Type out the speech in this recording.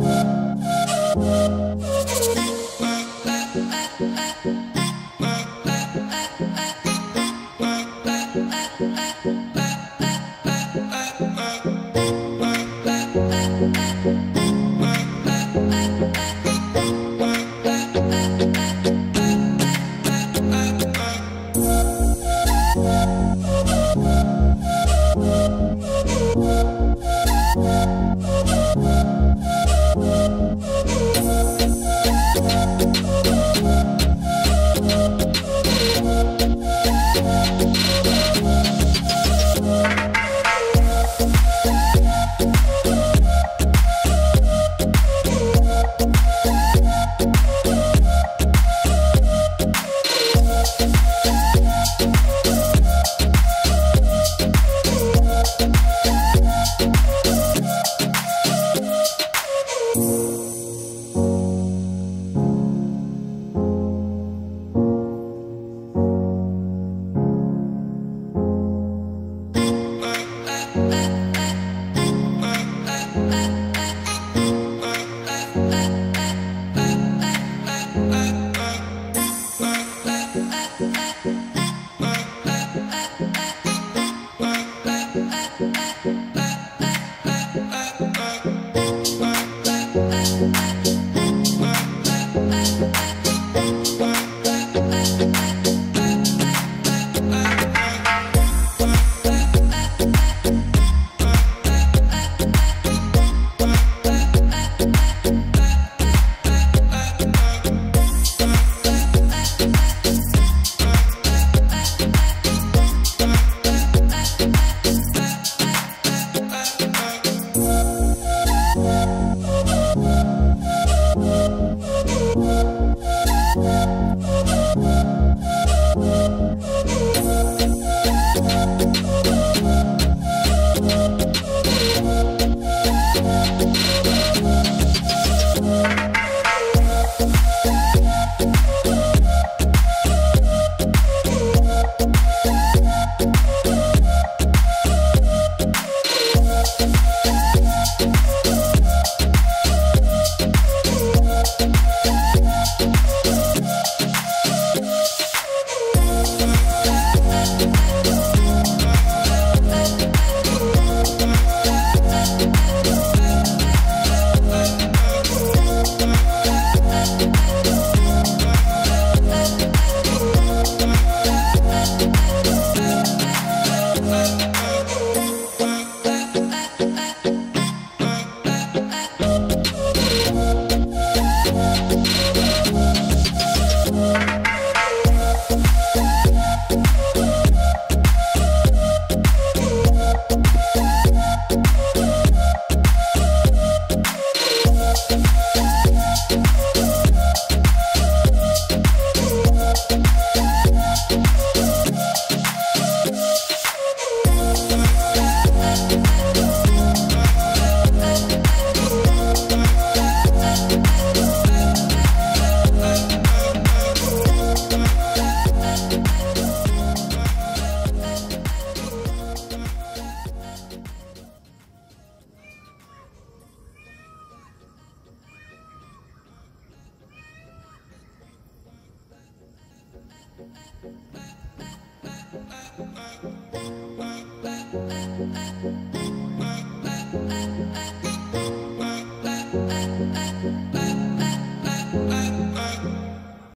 Bye. I Bye.